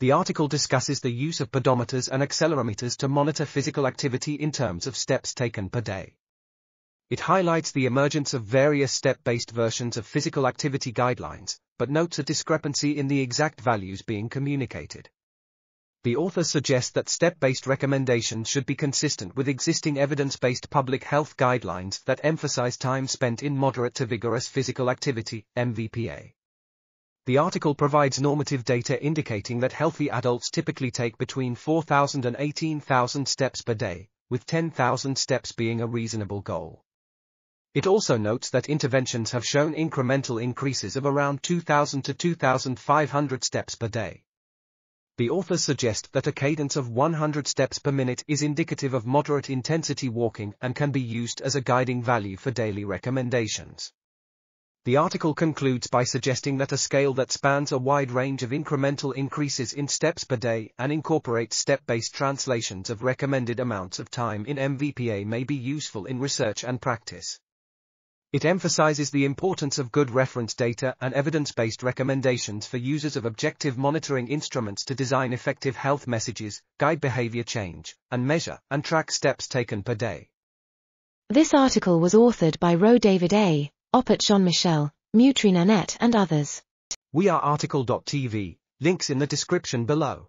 The article discusses the use of pedometers and accelerometers to monitor physical activity in terms of steps taken per day. It highlights the emergence of various step-based versions of physical activity guidelines, but notes a discrepancy in the exact values being communicated. The author suggests that step-based recommendations should be consistent with existing evidence-based public health guidelines that emphasize time spent in moderate to vigorous physical activity, MVPA. The article provides normative data indicating that healthy adults typically take between 4,000 and 18,000 steps per day, with 10,000 steps being a reasonable goal. It also notes that interventions have shown incremental increases of around 2,000 to 2,500 steps per day. The authors suggest that a cadence of 100 steps per minute is indicative of moderate intensity walking and can be used as a guiding value for daily recommendations. The article concludes by suggesting that a scale that spans a wide range of incremental increases in steps per day and incorporates step-based translations of recommended amounts of time in MVPA may be useful in research and practice. It emphasizes the importance of good reference data and evidence-based recommendations for users of objective monitoring instruments to design effective health messages, guide behavior change, and measure and track steps taken per day. This article was authored by Rowe David A. Oppert Jean-Michel, Mutrie Nanette and others. We are RTCL.TV, links in the description below.